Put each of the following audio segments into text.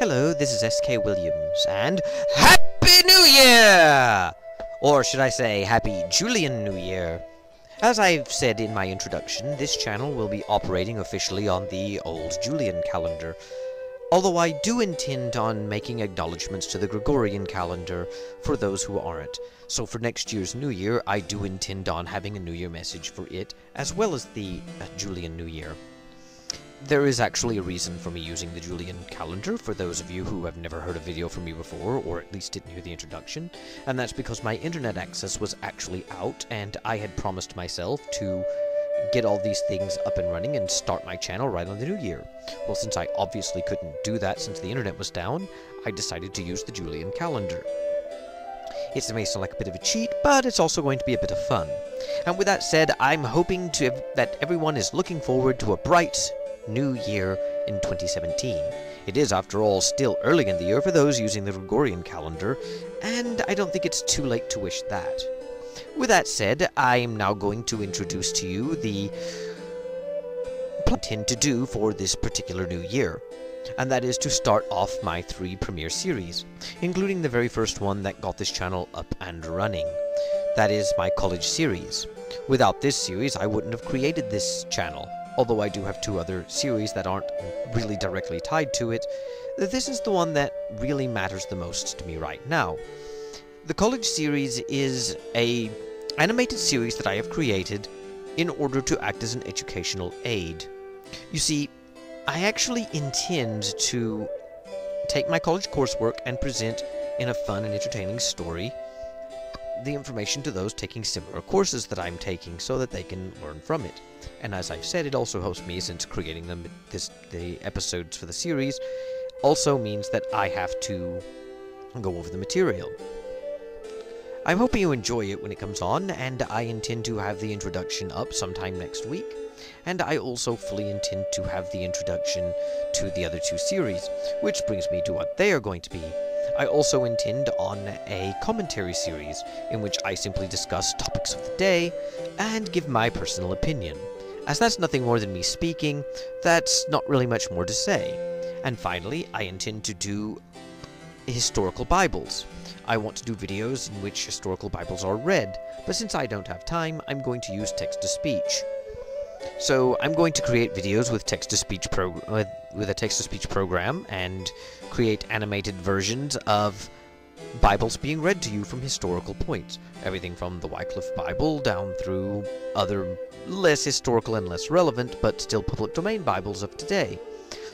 Hello, this is SK Wills, and Happy New Year! Or should I say, Happy Julian New Year? As I've said in my introduction, this channel will be operating officially on the old Julian calendar, although I do intend on making acknowledgments to the Gregorian calendar for those who aren't. So for next year's New Year, I do intend on having a New Year message for it, as well as the uh, Julian New Year. There is actually a reason for me using the Julian calendar for those of you who have never heard a video from me before, or at least didn't hear the introduction, and that's because my internet access was actually out, and I had promised myself to get all these things up and running and start my channel right on the new year. Well, since I obviously couldn't do that since the internet was down, I decided to use the Julian calendar. It may sound like a bit of a cheat, but it's also going to be a bit of fun. And with that said, I'm hoping to that everyone is looking forward to a bright, new year in 2017. It is, after all, still early in the year for those using the Gregorian calendar, and I don't think it's too late to wish that. With that said, I am now going to introduce to you the plan to do for this particular new year. And that is to start off my three premiere series, including the very first one that got this channel up and running. That is my college series. Without this series, I wouldn't have created this channel although I do have two other series that aren't really directly tied to it, this is the one that really matters the most to me right now. The college series is a animated series that I have created in order to act as an educational aid. You see, I actually intend to take my college coursework and present in a fun and entertaining story the information to those taking similar courses that I'm taking so that they can learn from it. And as I've said, it also helps me since creating them this the episodes for the series also means that I have to go over the material. I'm hoping you enjoy it when it comes on, and I intend to have the introduction up sometime next week. And I also fully intend to have the introduction to the other two series, which brings me to what they are going to be. I also intend on a commentary series in which I simply discuss topics of the day and give my personal opinion. As that's nothing more than me speaking, that's not really much more to say. And finally, I intend to do historical Bibles. I want to do videos in which historical Bibles are read, but since I don't have time, I'm going to use text-to-speech. So I'm going to create videos with text-to-speech with, with a text-to-speech program and create animated versions of Bibles being read to you from historical points. Everything from the Wycliffe Bible down through other less historical and less relevant, but still public domain Bibles of today.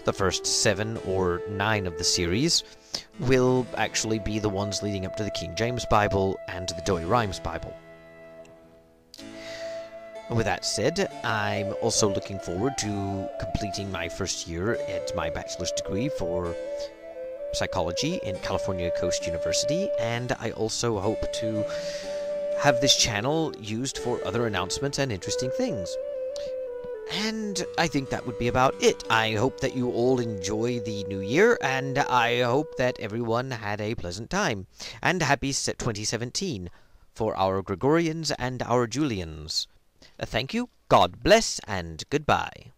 The first seven or nine of the series will actually be the ones leading up to the King James Bible and the Douay-Rheims Bible. With that said, I'm also looking forward to completing my first year at my bachelor's degree for psychology in California Coast University, and I also hope to have this channel used for other announcements and interesting things. And I think that would be about it. I hope that you all enjoy the new year, and I hope that everyone had a pleasant time. And happy 2017 for our Gregorians and our Julians. Thank you, God bless, and goodbye.